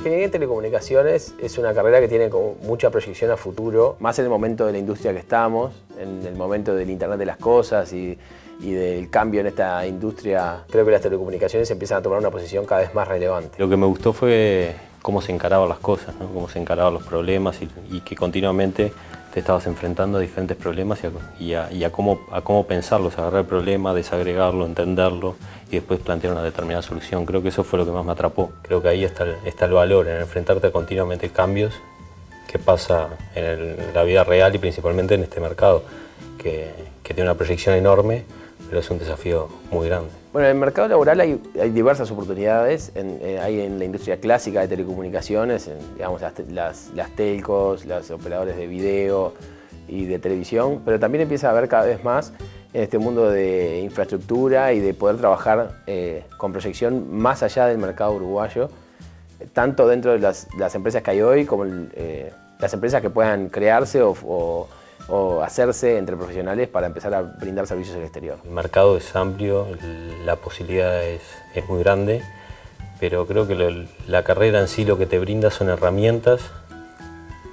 Ingeniería en telecomunicaciones es una carrera que tiene como mucha proyección a futuro, más en el momento de la industria que estamos, en el momento del Internet de las cosas y, del cambio en esta industria. Creo que las telecomunicaciones empiezan a tomar una posición cada vez más relevante. Lo que me gustó fue cómo se encaraban las cosas, cómo se encaraban los problemas y que continuamente te estabas enfrentando a diferentes problemas y a, cómo, a cómo pensarlos, agarrar el problema, desagregarlo, entenderlo y después plantear una determinada solución. Creo que eso fue lo que más me atrapó. Creo que ahí está, el valor, en enfrentarte continuamente a cambios que pasa en la vida real y principalmente en este mercado, que tiene una proyección enorme, pero es un desafío muy grande. Bueno, en el mercado laboral hay, diversas oportunidades. Eh, hay en la industria clásica de telecomunicaciones, digamos, las, telcos, los operadores de video y de televisión, pero también empieza a haber cada vez más en este mundo de infraestructura y de poder trabajar eh, con proyección más allá del mercado uruguayo, tanto dentro de las, empresas que hay hoy como eh, las empresas que puedan crearse o hacerse entre profesionales para empezar a brindar servicios al exterior. El mercado es amplio, la posibilidad es, muy grande, pero creo que la carrera en sí lo que te brinda son herramientas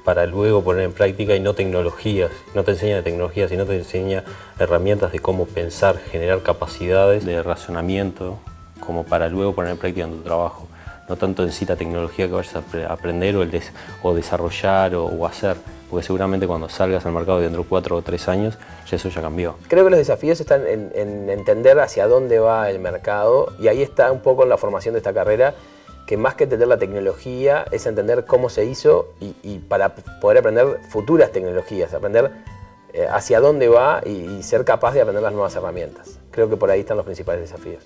para luego poner en práctica y no tecnologías. No te enseña de tecnologías, sino te enseña herramientas de cómo pensar, generar capacidades de razonamiento, como para luego poner en práctica en tu trabajo. No tanto en sí la tecnología que vayas a aprender o, el o desarrollar o hacer, porque seguramente cuando salgas al mercado dentro de cuatro o tres años, ya eso ya cambió. Creo que los desafíos están en, entender hacia dónde va el mercado y ahí está un poco en la formación de esta carrera, que más que entender la tecnología es entender cómo se hizo y, para poder aprender futuras tecnologías, aprender eh, hacia dónde va y ser capaz de aprender las nuevas herramientas. Creo que por ahí están los principales desafíos.